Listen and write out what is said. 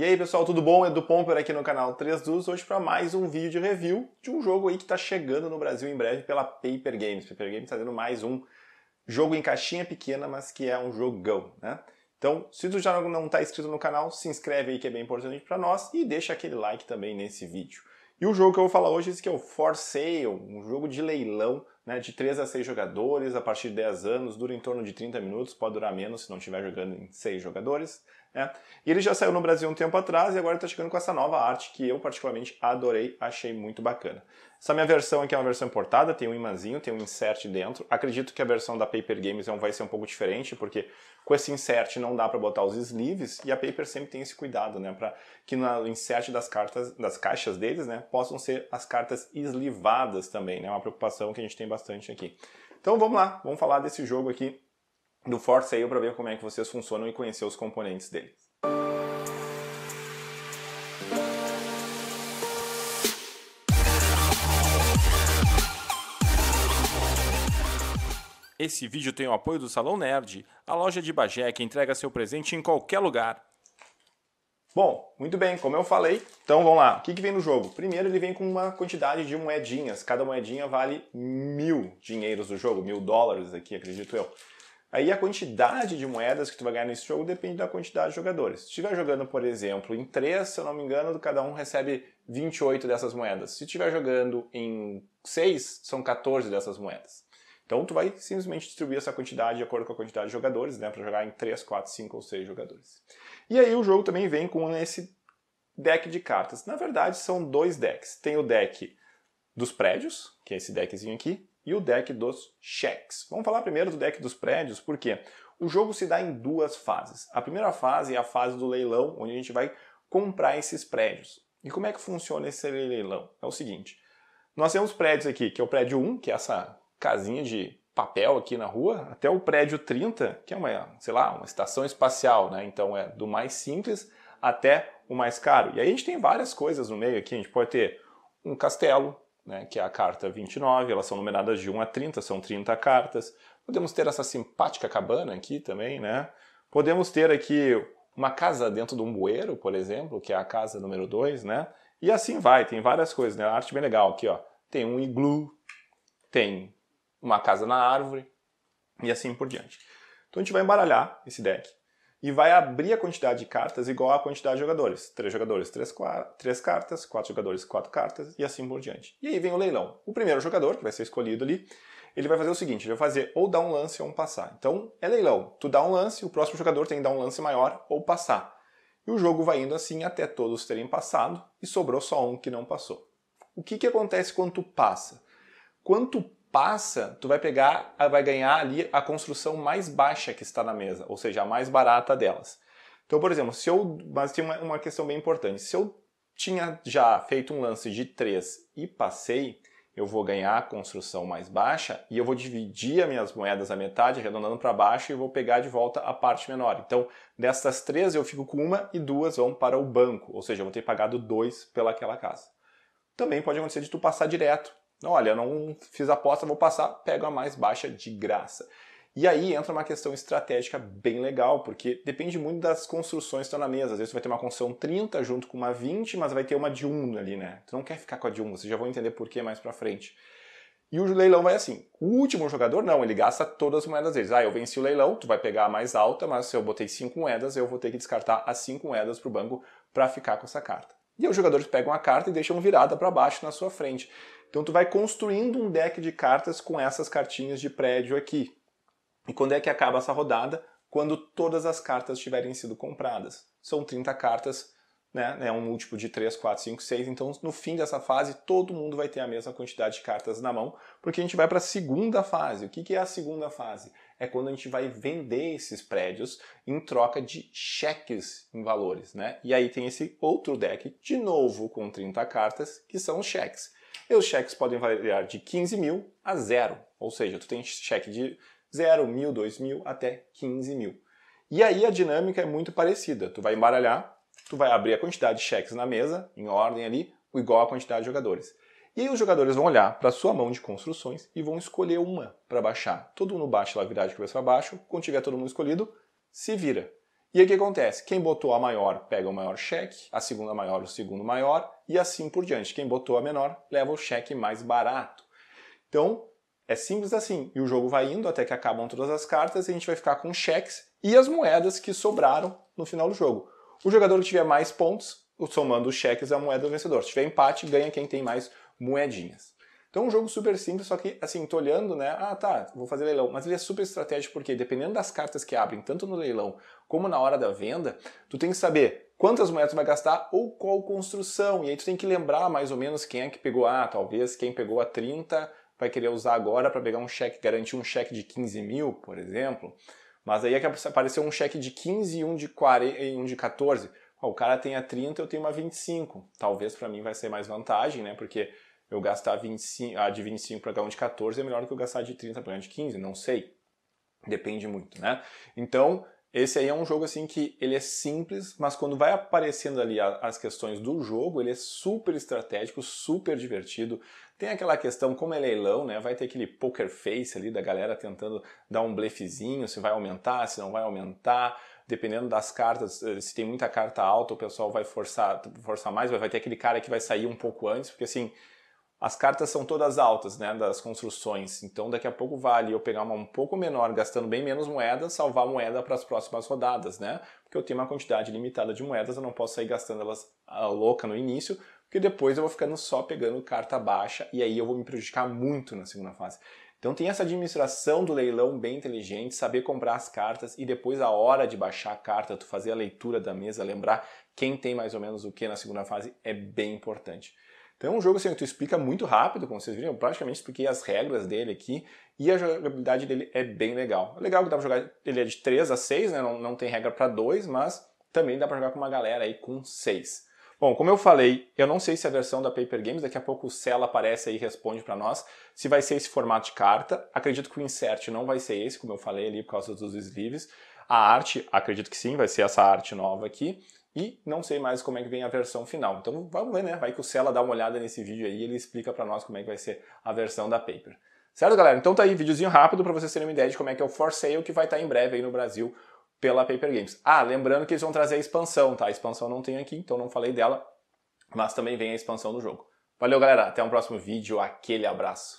E aí pessoal, tudo bom? Edu Pomper aqui no canal 3 Dus, hoje para mais um vídeo de review de um jogo aí que está chegando no Brasil em breve pela Paper Games. Paper Games está dando mais um jogo em caixinha pequena, mas que é um jogão, né? Então, se tu já não está inscrito no canal, se inscreve aí que é bem importante para nós e deixa aquele like também nesse vídeo. E o jogo que eu vou falar hoje é é o For Sale, um jogo de leilão né, de 3 a 6 jogadores, a partir de 10 anos, dura em torno de 30 minutos, pode durar menos se não estiver jogando em 6 jogadores. Né? E ele já saiu no Brasil um tempo atrás e agora está chegando com essa nova arte que eu particularmente adorei, achei muito bacana. Essa minha versão aqui é uma versão importada, tem um imãzinho, tem um insert dentro. Acredito que a versão da Paper Games é vai ser um pouco diferente, porque com esse insert não dá para botar os sleeves e a Paper sempre tem esse cuidado, né, para que no insert das cartas, das caixas deles, né, possam ser as cartas eslivadas também, né, uma preocupação que a gente tem bastante aqui. Então vamos lá, vamos falar desse jogo aqui do For Sale para ver como é que vocês funcionam e conhecer os componentes deles. Esse vídeo tem o apoio do Salão Nerd, a loja de Bagé que entrega seu presente em qualquer lugar. Bom, muito bem, como eu falei, então vamos lá. O que, que vem no jogo? Primeiro ele vem com uma quantidade de moedinhas. Cada moedinha vale mil dinheiros do jogo, mil dólares aqui, acredito eu. Aí a quantidade de moedas que tu vai ganhar nesse jogo depende da quantidade de jogadores. Se estiver jogando, por exemplo, em 3, se eu não me engano, cada um recebe 28 dessas moedas. Se estiver jogando em 6, são 14 dessas moedas. Então tu vai simplesmente distribuir essa quantidade de acordo com a quantidade de jogadores, né, para jogar em 3, 4, 5 ou 6 jogadores. E aí o jogo também vem com esse deck de cartas. Na verdade, são dois decks. Tem o deck dos prédios, que é esse deckzinho aqui, e o deck dos cheques. Vamos falar primeiro do deck dos prédios, porque o jogo se dá em duas fases. A primeira fase é a fase do leilão, onde a gente vai comprar esses prédios. E como é que funciona esse leilão? É o seguinte, nós temos prédios aqui, que é o prédio 1, que é essa casinha de papel aqui na rua, até o prédio 30, que é uma, sei lá, uma estação espacial, né? Então é do mais simples até o mais caro. E aí a gente tem várias coisas no meio aqui, a gente pode ter um castelo, né, que é a carta 29, elas são numeradas de 1 a 30, são 30 cartas. Podemos ter essa simpática cabana aqui também, né? Podemos ter aqui uma casa dentro de um bueiro, por exemplo, que é a casa número 2, né? E assim vai, tem várias coisas, né? A arte bem legal aqui, ó. Tem um iglu, tem uma casa na árvore e assim por diante. Então a gente vai embaralhar esse deck e vai abrir a quantidade de cartas igual à quantidade de jogadores. Três jogadores, três, três cartas, quatro jogadores, quatro cartas e assim por diante. E aí vem o leilão. O primeiro jogador, que vai ser escolhido ali, ele vai fazer o seguinte, ele vai fazer ou dar um lance ou um passar. Então é leilão. Tu dá um lance, o próximo jogador tem que dar um lance maior ou passar. E o jogo vai indo assim até todos terem passado e sobrou só um que não passou. O que, que acontece quando tu passa? Quando tu passa, tu vai pegar, vai ganhar ali a construção mais baixa que está na mesa, ou seja, a mais barata delas. Então, por exemplo, se eu, mas tem uma, uma questão bem importante, se eu tinha já feito um lance de 3 e passei, eu vou ganhar a construção mais baixa e eu vou dividir as minhas moedas à metade, arredondando para baixo, e vou pegar de volta a parte menor. Então, dessas três eu fico com uma e duas vão para o banco, ou seja, eu vou ter pagado dois pelaquela casa. Também pode acontecer de tu passar direto Olha, não fiz aposta, vou passar, pego a mais baixa de graça. E aí entra uma questão estratégica bem legal, porque depende muito das construções que estão na mesa. Às vezes você vai ter uma construção 30 junto com uma 20, mas vai ter uma de 1 ali, né? Tu não quer ficar com a de 1, vocês já vão entender por que mais pra frente. E o leilão vai assim. O último jogador, não, ele gasta todas as moedas deles. Ah, eu venci o leilão, tu vai pegar a mais alta, mas se eu botei 5 moedas, eu vou ter que descartar as 5 moedas pro banco para ficar com essa carta. E os jogadores pegam a carta e deixam virada para baixo na sua frente. Então tu vai construindo um deck de cartas com essas cartinhas de prédio aqui. E quando é que acaba essa rodada? Quando todas as cartas tiverem sido compradas. São 30 cartas, né? É um múltiplo de 3, 4, 5, 6. Então no fim dessa fase todo mundo vai ter a mesma quantidade de cartas na mão, porque a gente vai para a segunda fase. O que é a segunda fase? É quando a gente vai vender esses prédios em troca de cheques em valores, né? E aí tem esse outro deck, de novo com 30 cartas, que são os cheques. E os cheques podem variar de 15 mil a zero, ou seja, tu tem cheque de 0, mil, 2 mil até 15 mil. E aí a dinâmica é muito parecida. Tu vai embaralhar, tu vai abrir a quantidade de cheques na mesa, em ordem ali, igual a quantidade de jogadores. E aí os jogadores vão olhar para a sua mão de construções e vão escolher uma para baixar. Todo mundo baixa lá virar de cabeça para baixo. Quando tiver todo mundo escolhido, se vira. E aí o que acontece? Quem botou a maior pega o maior cheque, a segunda maior o segundo maior e assim por diante. Quem botou a menor leva o cheque mais barato. Então, é simples assim. E o jogo vai indo até que acabam todas as cartas e a gente vai ficar com cheques e as moedas que sobraram no final do jogo. O jogador que tiver mais pontos, somando os cheques, é a moeda do vencedor. Se tiver empate, ganha quem tem mais moedinhas. Então, é um jogo super simples, só que, assim, tô olhando, né? Ah, tá, vou fazer leilão. Mas ele é super estratégico porque, dependendo das cartas que abrem, tanto no leilão como na hora da venda, tu tem que saber quantas moedas vai gastar ou qual construção. E aí tu tem que lembrar mais ou menos quem é que pegou. Ah, talvez quem pegou a 30 vai querer usar agora para pegar um cheque, garantir um cheque de 15 mil, por exemplo. Mas aí é que apareceu um cheque de 15 e um de, 40, e um de 14. o cara tem a 30, eu tenho uma 25. Talvez para mim vai ser mais vantagem, né? Porque eu gastar 25, a de 25 para ganhar um de 14 é melhor do que eu gastar de 30 para ganhar de 15, não sei. Depende muito, né? Então, esse aí é um jogo assim que ele é simples, mas quando vai aparecendo ali as questões do jogo, ele é super estratégico, super divertido. Tem aquela questão, como é leilão, né? Vai ter aquele poker face ali da galera tentando dar um blefezinho, se vai aumentar, se não vai aumentar. Dependendo das cartas, eh, se tem muita carta alta, o pessoal vai forçar, forçar mais, vai ter aquele cara que vai sair um pouco antes, porque assim, as cartas são todas altas, né, das construções. Então daqui a pouco vale eu pegar uma um pouco menor, gastando bem menos moeda, salvar moeda para as próximas rodadas, né? Porque eu tenho uma quantidade limitada de moedas, eu não posso sair gastando elas louca no início, porque depois eu vou ficando só pegando carta baixa e aí eu vou me prejudicar muito na segunda fase. Então tem essa administração do leilão bem inteligente, saber comprar as cartas e depois a hora de baixar a carta, tu fazer a leitura da mesa, lembrar quem tem mais ou menos o que na segunda fase é bem importante. Então é um jogo assim, que tu explica muito rápido, como vocês viram, eu praticamente expliquei as regras dele aqui e a jogabilidade dele é bem legal. É legal que dá pra jogar, ele é de 3 a 6, né? não, não tem regra para 2, mas também dá para jogar com uma galera aí com 6. Bom, como eu falei, eu não sei se a versão da Paper Games, daqui a pouco o Cela aparece aí e responde para nós, se vai ser esse formato de carta. Acredito que o insert não vai ser esse, como eu falei ali, por causa dos sleeves. A arte, acredito que sim, vai ser essa arte nova aqui e não sei mais como é que vem a versão final. Então vamos ver, né? Vai que o Cela dá uma olhada nesse vídeo aí e ele explica para nós como é que vai ser a versão da Paper. Certo, galera? Então tá aí, videozinho rápido para vocês terem uma ideia de como é que é o For Sale que vai estar tá em breve aí no Brasil pela Paper Games. Ah, lembrando que eles vão trazer a expansão, tá? A expansão não tem aqui, então não falei dela, mas também vem a expansão do jogo. Valeu, galera. Até um próximo vídeo. Aquele abraço.